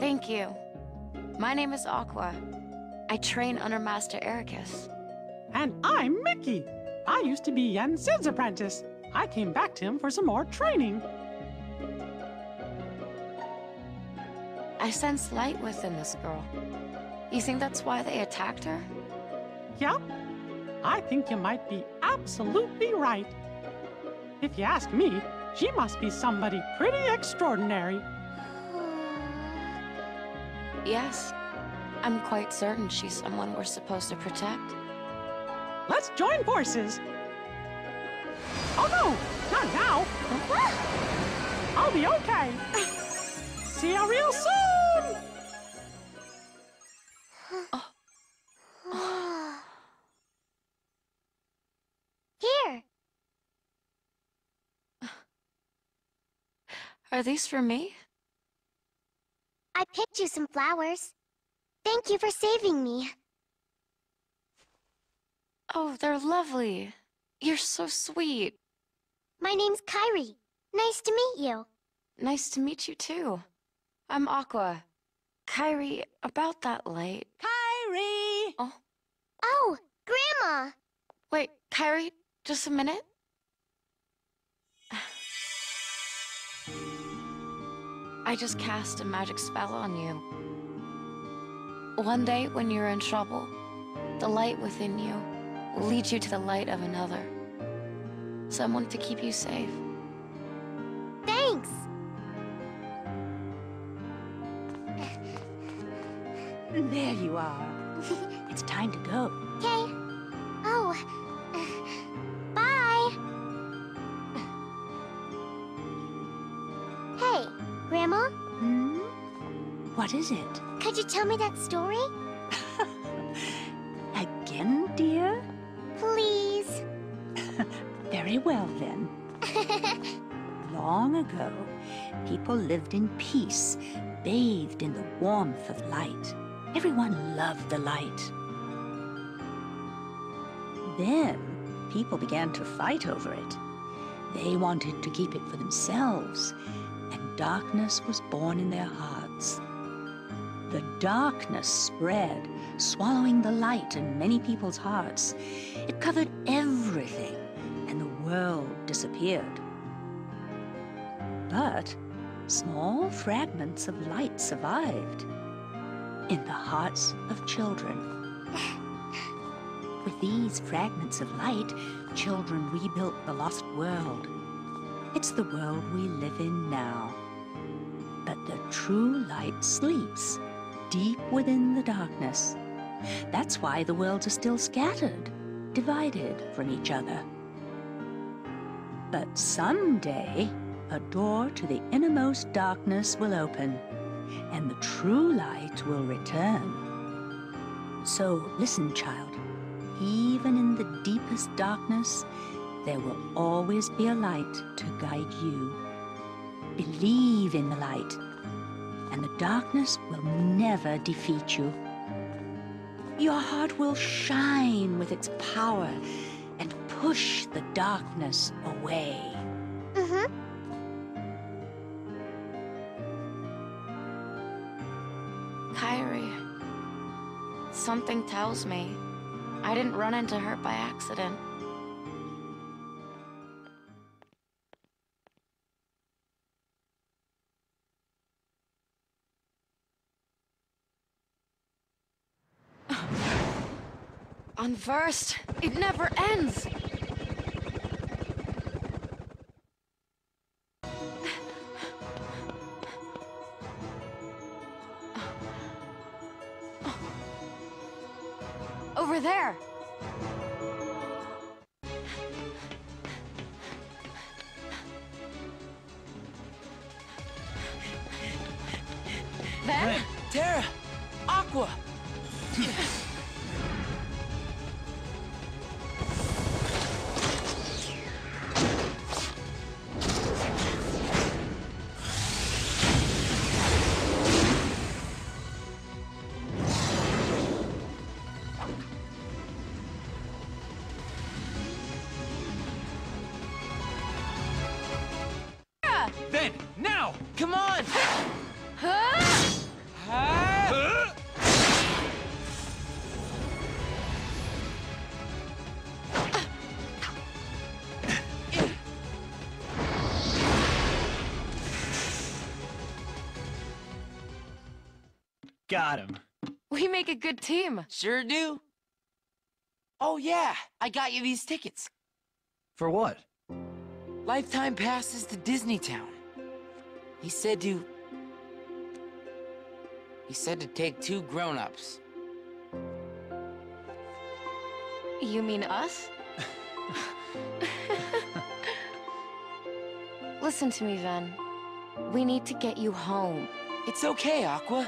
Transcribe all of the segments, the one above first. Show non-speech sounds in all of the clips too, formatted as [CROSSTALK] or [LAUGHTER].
Thank you. My name is Aqua. I train under Master Eraqus. And I'm Mickey. I used to be Yen Sid's apprentice. I came back to him for some more training. I sense light within this girl. You think that's why they attacked her? Yep. I think you might be absolutely right. If you ask me, she must be somebody pretty extraordinary. Yes. I'm quite certain she's someone we're supposed to protect. Let's join forces. Oh no, not now. I'll be okay. See you real soon. [GASPS] Here. Are these for me? I picked you some flowers. Thank you for saving me. Oh, they're lovely. You're so sweet. My name's Kairi. Nice to meet you. Nice to meet you too. I'm Aqua. Kairi, about that light. Kairi! Oh, Oh, Grandma! wait, Kairi, just a minute. I just cast a magic spell on you. One day, when you're in trouble, the light within you will lead you to the light of another. Someone to keep you safe. Thanks! There you are. [LAUGHS] it's time to go. Okay. What is it? Could you tell me that story? [LAUGHS] Again, dear? Please? [LAUGHS] Very well, then. [LAUGHS] Long ago, people lived in peace, bathed in the warmth of light. Everyone loved the light. Then, people began to fight over it. They wanted to keep it for themselves, and darkness was born in their hearts. The darkness spread, swallowing the light in many people's hearts. It covered everything, and the world disappeared. But small fragments of light survived in the hearts of children. With these fragments of light, children rebuilt the lost world. It's the world we live in now. But the true light sleeps deep within the darkness. That's why the worlds are still scattered, divided from each other. But someday, a door to the innermost darkness will open, and the true light will return. So listen, child. Even in the deepest darkness, there will always be a light to guide you. Believe in the light, and the darkness will never defeat you. Your heart will shine with its power and push the darkness away. Mm-hmm. Kairi. Something tells me I didn't run into her by accident. Unversed, it never ends. Over there. Ven, Terra! Aqua! [LAUGHS] Then, now! Come on! Ah! Got him. We make a good team. Sure do. Oh yeah, I got you these tickets. For what? Lifetime passes to Disney Town. He said to... He said to take two grown-ups. You mean us? Listen to me, Ven. We need to get you home. It's okay, Aqua.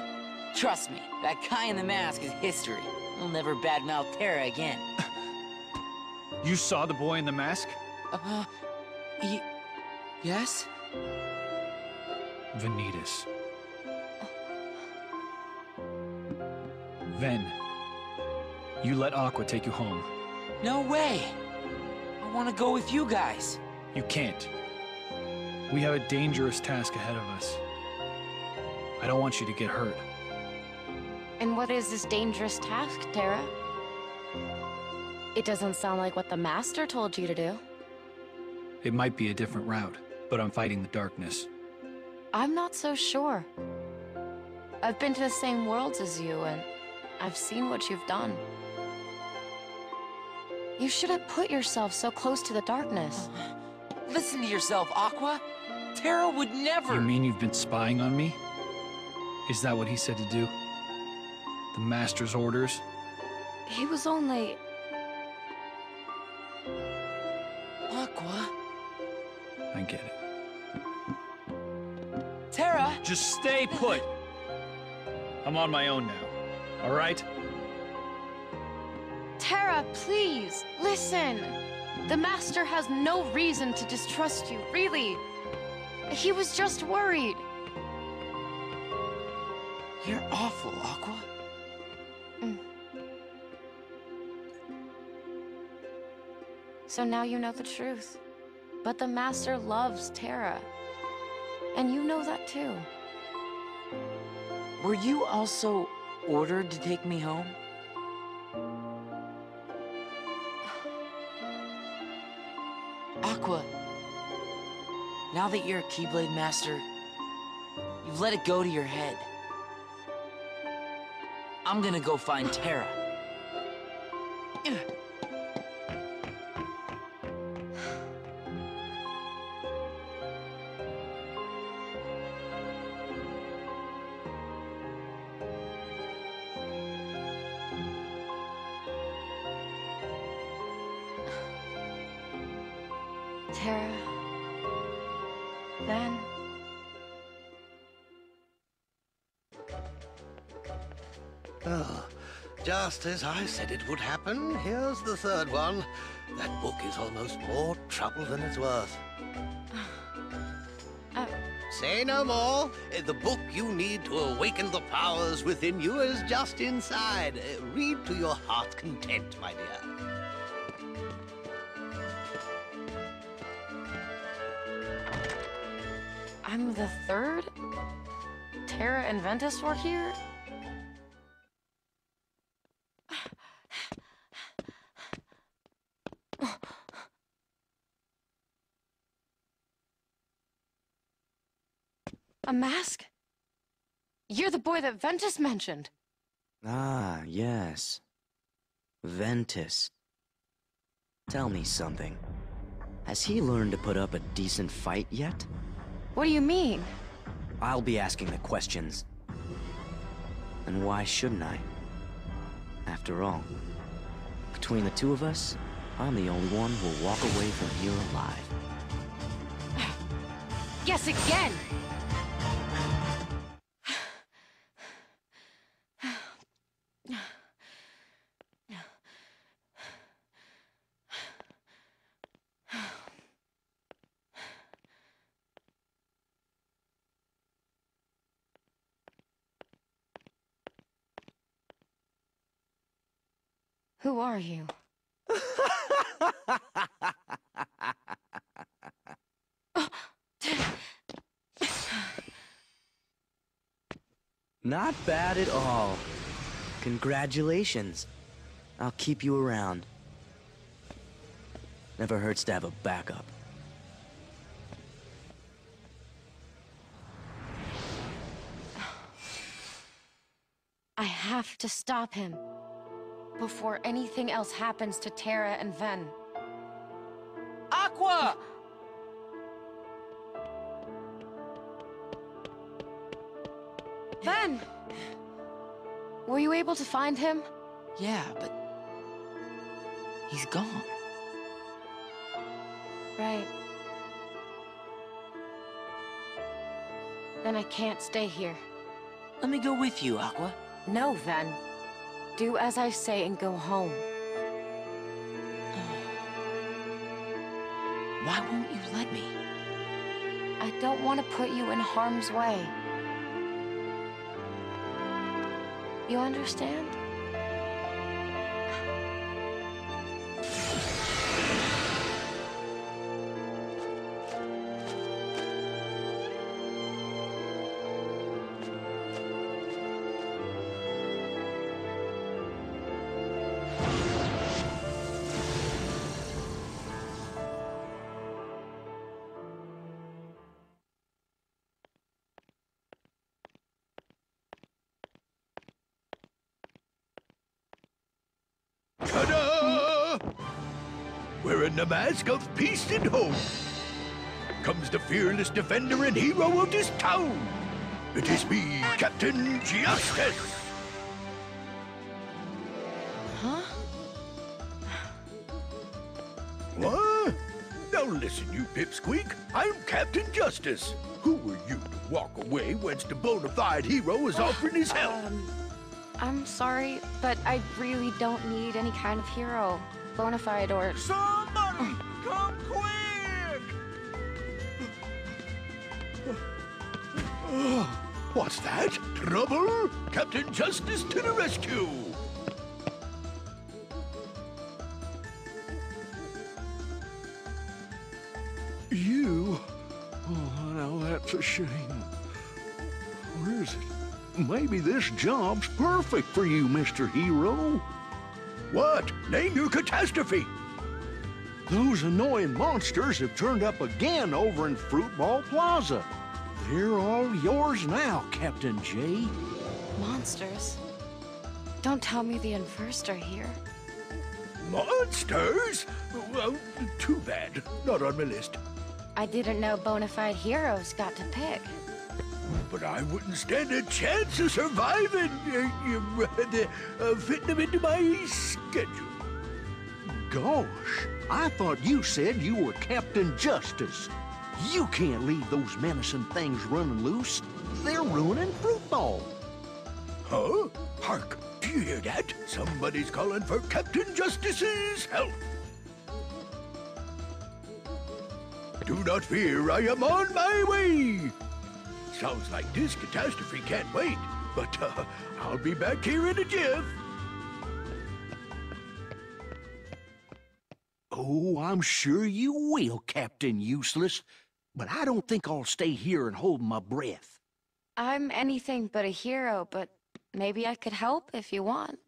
Trust me, that guy in the mask is history. He'll never badmouth Terra again. You saw the boy in the mask? Uh, he... Yes? Vanitas. Ven, you let Aqua take you home. No way! I want to go with you guys. You can't. We have a dangerous task ahead of us. I don't want you to get hurt. And what is this dangerous task, Terra? It doesn't sound like what the Master told you to do. It might be a different route, but I'm fighting the darkness. I'm not so sure. I've been to the same worlds as you, and I've seen what you've done. You shouldn't put yourself so close to the darkness. Listen to yourself, Aqua. Terra would never... You mean you've been spying on me? Is that what he said to do? The Master's orders? He was only... I get it. Terra? Just stay put! I'm on my own now, alright? Terra, please, listen! The Master has no reason to distrust you, really. He was just worried. You're awful, Aqua. Mm. So now you know the truth. But the Master loves Terra. And you know that too. Were you also ordered to take me home? [SIGHS] Aqua, now that you're a Keyblade Master, you've let it go to your head. I'm gonna go find Terra. [SIGHS] [SIGHS] Terra. Ven. Oh, just as I said it would happen, here's the third one. That book is almost more trouble than it's worth. Uh, Say no more. Uh, The book you need to awaken the powers within you is just inside. Uh, Read to your heart's content, my dear. I'm the third? Terra and Ventus were here? A mask? You're the boy that Ventus mentioned. Ah, yes. Ventus. Tell me something. Has he learned to put up a decent fight yet? What do you mean? I'll be asking the questions. And why shouldn't I? After all, between the two of us, I'm the only one who'll walk away from here alive. [SIGHS] Yes, again! Are you? [LAUGHS] Not bad at all. Congratulations. I'll keep you around. Never hurts to have a backup. I have to stop him. Before anything else happens to Terra and Ven. Aqua! Ven! Were you able to find him? Yeah, but... He's gone. Right. Then I can't stay here. Let me go with you, Aqua. No, Ven. Do as I say and go home. [SIGHS] Why won't you let me? I don't want to put you in harm's way. You understand? Wearing the mask of peace and hope comes the fearless defender and hero of this town. It is me, Captain Justice. Huh? What? Now listen, you pipsqueak. I'm Captain Justice. Who were you to walk away whence the bona fide hero is offering his help? Um, I'm sorry, but I really don't need any kind of hero. Bonafide or... Somebody come quick! [SIGHS] What's that? Trouble? Captain Justice to the rescue! You? Oh, now that's a shame. Where is it? Maybe this job's perfect for you, Mr. Hero. What? Name your catastrophe! Those annoying monsters have turned up again over in Fruitball Plaza. They're all yours now, Captain J. Monsters? Don't tell me the Unversed are here. Monsters? Well, too bad. Not on my list. I didn't know bona fide heroes got to pick. But I wouldn't stand a chance of surviving, uh, uh, fitting them into my schedule. Gosh, I thought you said you were Captain Justice. You can't leave those menacing things running loose. They're ruining Fruitball. Huh? Hark! Do you hear that? Somebody's calling for Captain Justice's help. Do not fear, I am on my way. Sounds like this catastrophe can't wait, but uh, I'll be back here in a jiff. [LAUGHS] Oh, I'm sure you will, Captain Useless. But I don't think I'll stay here and hold my breath. I'm anything but a hero, but maybe I could help if you want.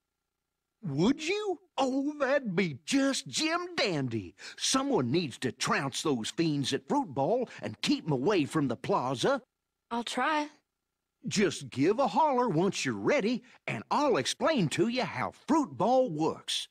Would you? Oh, that'd be just Jim Dandy. Someone needs to trounce those fiends at Fruitball and keep 'em away from the plaza. I'll try. Just give a holler once you're ready, and I'll explain to you how fruit ball works.